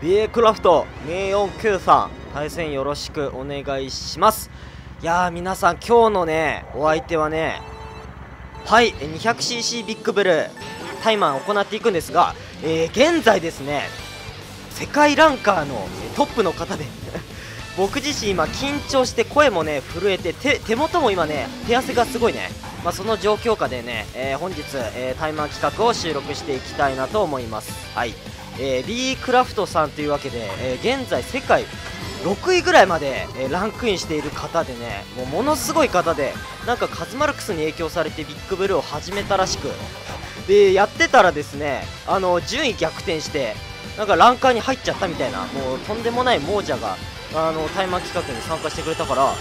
BA クラフト249さん対戦よろしくお願いします。いやー皆さん今日のねお相手はねはい 200cc ビッグブルータイマンを行っていくんですが、えー、現在ですね世界ランカーのトップの方で 僕自身今緊張して声もね震えて手手元も今ね手汗がすごいね。まあ、その状況下でね、えー、本日、えー、タイマー企画を収録していきたいなと思います。はい。えー、B クラフトさんというわけで、えー、現在世界6位ぐらいまで、えー、ランクインしている方でねもうものすごい方でなんかカズマルクスに影響されてビッグブルーを始めたらしくでやってたらですねあの順位逆転してなんかランカーに入っちゃったみたいなもうとんでもない亡者があのタイマー企画に参加してくれたから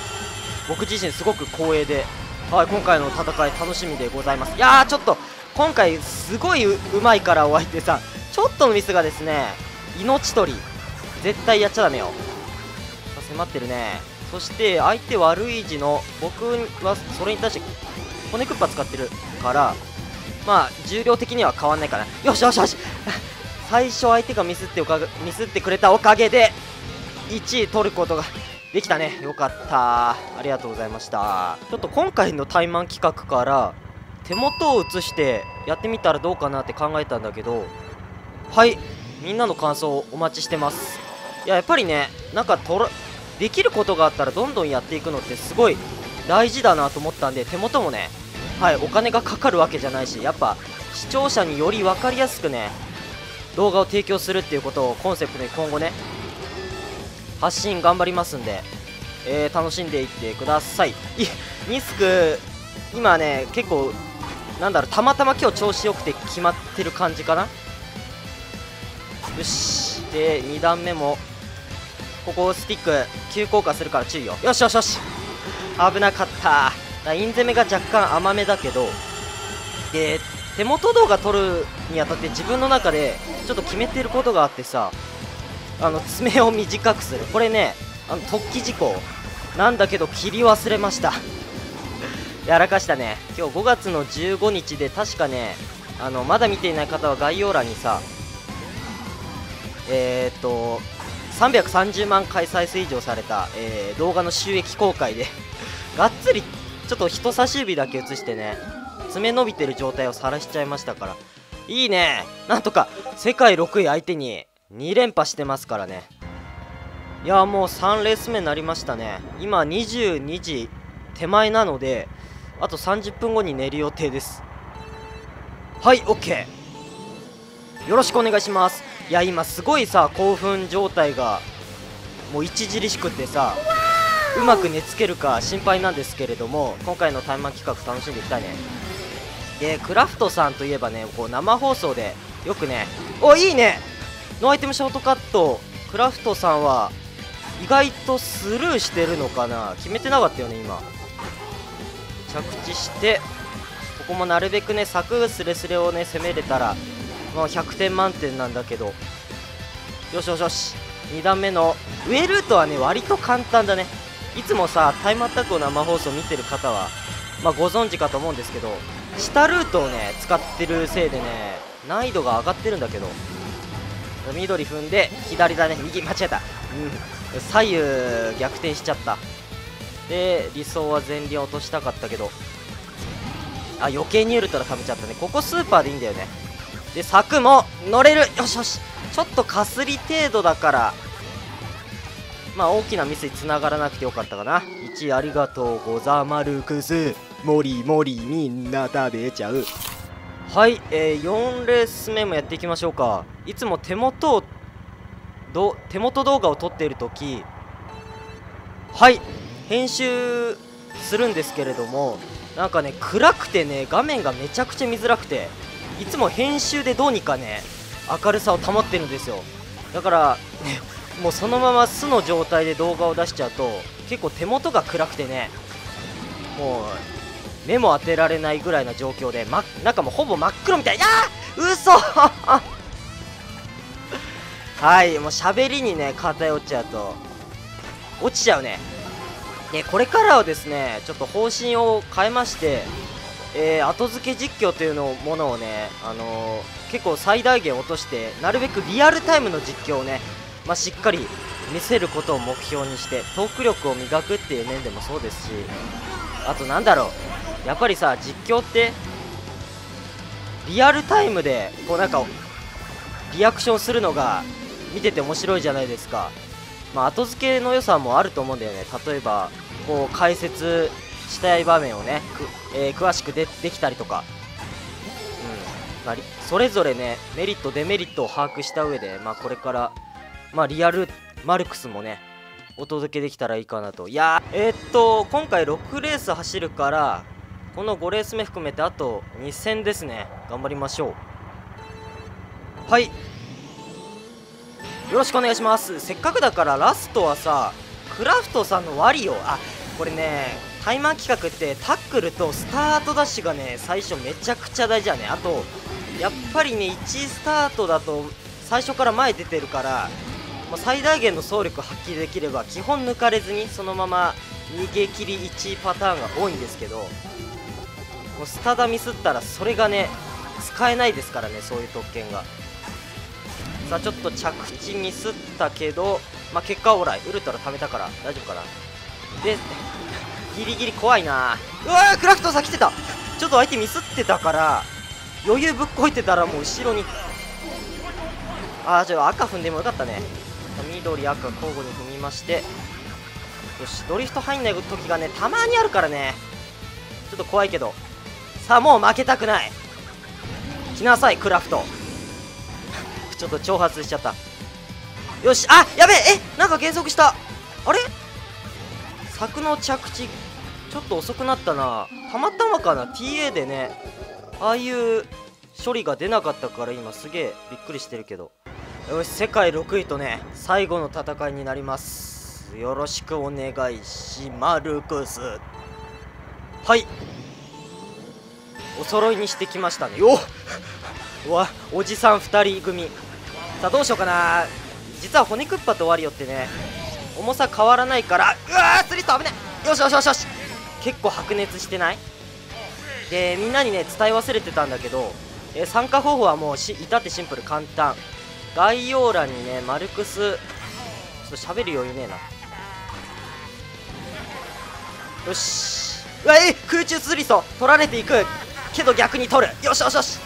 僕自身すごく光栄で、はい、今回の戦い楽しみでございます。いやーちょっと今回すごいうまいからお相手さんょっとのミスがですね命取り。絶対やっちゃダメよ。迫ってるね。そして相手はルイージの僕はそれに対して骨クッパ使ってるからまあ重量的には変わんないかな。よしよしよし。最初相手がミスっておかミスってくれたおかげで1位取ることができたね。よかった。ありがとうございました。ちょっと今回のタイマン企画から手元を映してやってみたらどうかなって考えたんだけどはい。みんなの感想をお待ちしてます。いややっぱりねなんかとらできることがあったらどんどんやっていくのってすごい大事だなと思ったんで手元もねはいお金がかかるわけじゃないしやっぱ視聴者により分かりやすくね動画を提供するっていうことをコンセプトに今後ね発信頑張りますんで、えー、楽しんでいってください。いニスク今ね結構なんだろうたまたま今日調子よくて決まってる感じかな？よし。で2段目もここスティック急降下するから注意よ。よしよしよし。危なかった。だイン攻めが若干甘めだけどで手元動画撮るにあたって自分の中でちょっと決めてることがあってさあの爪を短くする。これねあの突起事項。なんだけど切り忘れました。やらかしたね。今日5月の15日で確かねあのまだ見ていない方は概要欄にさえー、っと330万回再生以上された、えー、動画の収益公開で がっつりちょっと人差し指だけ映してね爪伸びてる状態を晒しちゃいましたからいいね。なんとか世界6位相手に2連覇してますからね。いやもう3レース目になりましたね。今22時手前なのであと30分後に寝る予定です。はい OK よろしくお願いします。いや今すごいさ興奮状態がもう著しくてさうまく寝つけるか心配なんですけれども今回のタイマー企画楽しんでいきたいね。でクラフトさんといえばねこう生放送でよくねおいいね！ノーアイテムショートカットクラフトさんは意外とスルーしてるのかな？決めてなかったよね今。着地してここもなるべくね柵スレスレをね攻めれたらまあ、100点満点なんだけど。よしよしよし。2段目の上ルートはね割と簡単だね。いつもさタイムアタックを生放送見てる方はまあ、ご存知かと思うんですけど下ルートをね使ってるせいでね難易度が上がってるんだけど。緑踏んで左だね。右間違えた。うん。左右逆転しちゃった。で理想は前輪落としたかったけど。あ余計にウルトラ食べちゃったね。ここスーパーでいいんだよね。で柵も乗れる。よしよし。ちょっとかすり程度だから。まあ大きなミスにつながらなくてよかったかな。1ありがとうござまるくすもりもりみんな食べちゃう。はい、えー、4レース目もやっていきましょうか。いつも手元をど手元動画を撮っている時。はい編集するんですけれどもなんかね暗くてね画面がめちゃくちゃ見づらくて。いつも編集でどうにかね明るさを保ってるんですよ。だからねもうそのまま素の状態で動画を出しちゃうと結構手元が暗くてねもう目も当てられないぐらいな状況で、ま、中もほぼ真っ黒みたいいやー嘘！はいもう喋りにね偏っちゃうと落ちちゃうね。でこれからはですねちょっと方針を変えましてえー、後付け実況というのものをね、あのー、結構最大限落としてなるべくリアルタイムの実況をねまあ、しっかり見せることを目標にしてトーク力を磨くっていう面でもそうですしあとなんだろうやっぱりさ実況ってリアルタイムでこうなんかリアクションするのが見てて面白いじゃないですか。まあ後付けの良さもあると思うんだよね。例えばこう解説したい場面をね、えー、詳しくでできたりとか。うん。まあ、それぞれねメリットデメリットを把握した上でまあこれからまあリアルマルクスもねお届けできたらいいかなと。いやえー、っと今回6レース走るからこの5レース目含めてあと2戦ですね。頑張りましょう。はい。よろしくお願いします。せっかくだからラストはさクラフトさんのワリオ。あこれねタイマー企画ってタックルとスタートダッシュがね最初めちゃくちゃ大事だね。あとやっぱりね1スタートだと最初から前出てるから、まあ、最大限の走力発揮できれば基本抜かれずにそのまま逃げ切り1パターンが多いんですけどもうスタダミスったらそれがね使えないですからねそういう特権が。さあちょっと着地ミスったけど、まあ、結果はオーライ。ウルトラ貯めたから大丈夫かな。でギリギリ怖いな。うわークラフトさん来てた。ちょっと相手ミスってたから余裕ぶっこいてたらもう後ろに。ああじゃあ赤踏んでもよかったね。緑赤交互に踏みまして。よしドリフト入んない時がねたまにあるからね。ちょっと怖いけど。さあもう負けたくない。来なさいクラフト。ちょっと挑発しちゃった。よしあやべええなんか減速した。あれ？柵の着地ちょっと遅くなったな。たまたまかな。TA でねああいう処理が出なかったから今すげえびっくりしてるけど。よし世界6位とね最後の戦いになります。よろしくお願いしマルクスはい。お揃いにしてきましたね。ようわおじさん2人組。さあどうしようかな。実は骨クッパとワリオってね重さ変わらないからうわースリット危ねよしよしよしよし。結構白熱してない？でみんなにね伝え忘れてたんだけど、えー、参加方法はもうし至ってシンプル簡単。概要欄にねマルクスちょっと喋る余裕ねえな。よし。うわえ空中ツーリスト取られていく。けど逆に取る。よしよしよし。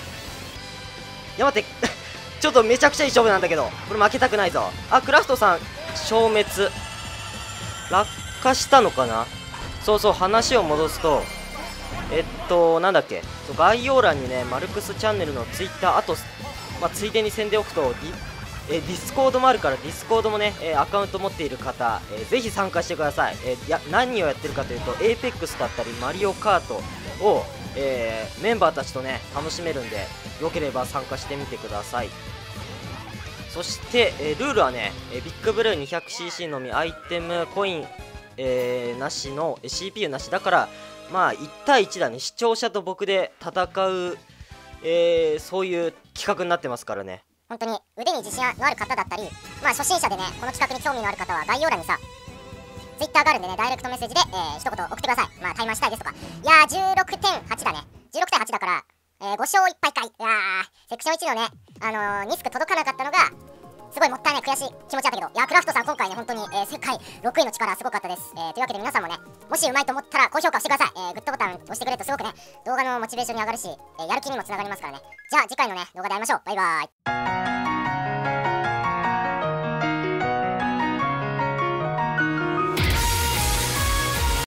いや待って。ちょっとめちゃくちゃいい勝負なんだけど。これ負けたくないぞ。あクラフトさん。消滅落下したのかな？そうそう話を戻すとえっと、なんだっけ、概要欄にね、マルクスチャンネルのツイッター、あと、まあ、ついでに宣伝おくと、ディえ Discord もあるから、 Discord もね、え、アカウント持っている方、えー、ぜひ参加してください。えー、や何をやってるかというと、APEX だったり、マリオカートを、えー、メンバーたちとね、楽しめるんで、よければ参加してみてください。そして、えルールはね、えビッグブルー 200cc のみ、アイテム、コイン、えなしの、CPU なしだから、まあ1対1だね。視聴者と僕で戦う、えー、そういう企画になってますからね。本当に腕に自信のある方だったりまあ初心者でねこの企画に興味のある方は概要欄にさ Twitter があるんでねダイレクトメッセージで、えー、一言送ってください。まあ対マンしたいですとか。いやー16.8だね。16.8だから、えー、5勝1敗かいいやセクション1のねあのー、ニスク届かなかったのがすごいもったいない悔しい気持ちだったけど。いやクラフトさん今回ね本当に、えー、世界6位の力すごかったです、えー、というわけで皆さんもねもしうまいと思ったら高評価してください、えー、グッドボタン押してくれるとすごくね動画のモチベーションに上がるし、えやる気にもつながりますからね。じゃあ次回のね動画で会いましょう。バイバーイ。